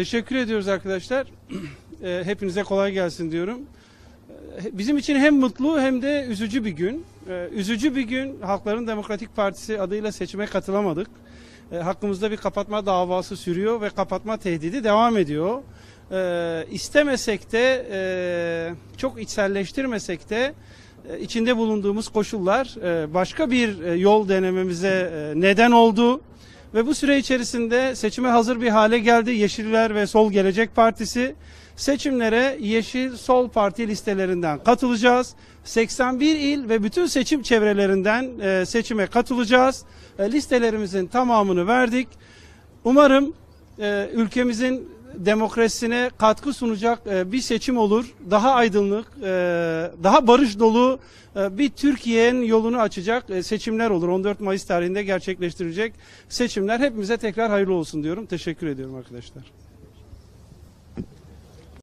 Teşekkür ediyoruz arkadaşlar. Ee, Hepinize kolay gelsin diyorum. Ee, Bizim için hem mutlu hem de üzücü bir gün. Ee, Üzücü bir gün Halkların Demokratik Partisi adıyla seçime katılamadık. Ee, Hakkımızda bir kapatma davası sürüyor ve kapatma tehdidi devam ediyor. Ee, İstemesek de, e, çok içselleştirmesek de e, içinde bulunduğumuz koşullar e, başka bir e, yol denememize e, neden oldu. Ve bu süre içerisinde seçime hazır bir hale geldi Yeşiller ve Sol Gelecek Partisi. Seçimlere Yeşil Sol Parti listelerinden katılacağız. 81 il ve bütün seçim çevrelerinden e, seçime katılacağız. E, listelerimizin tamamını verdik. Umarım e, ülkemizin demokrasisine katkı sunacak e, bir seçim olur. Daha aydınlık, e, daha barış dolu e, bir Türkiye'nin yolunu açacak seçimler olur. 14 Mayıs tarihinde gerçekleştirilecek seçimler. Hepimize tekrar hayırlı olsun diyorum. Teşekkür ediyorum arkadaşlar.